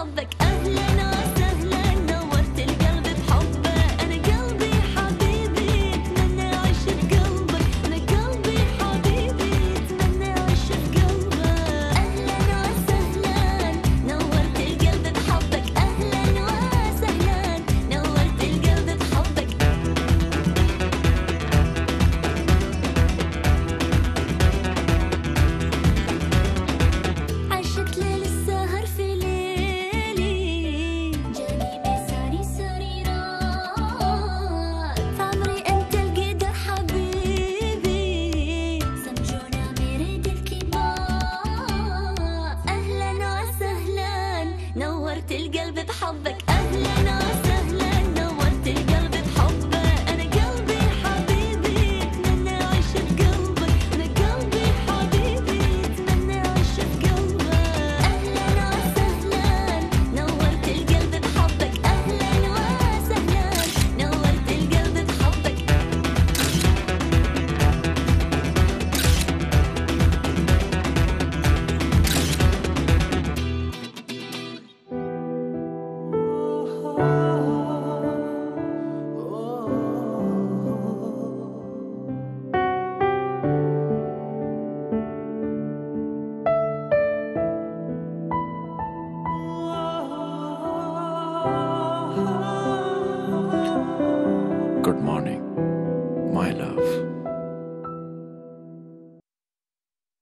The.